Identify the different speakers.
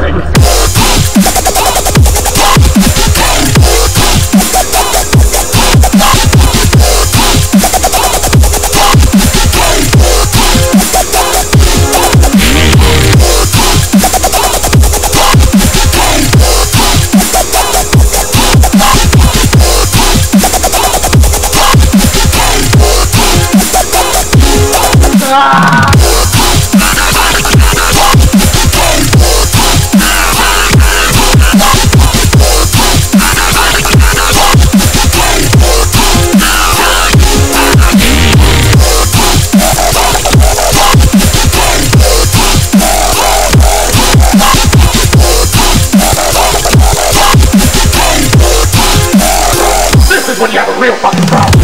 Speaker 1: running. Ah! when you have a real fucking problem.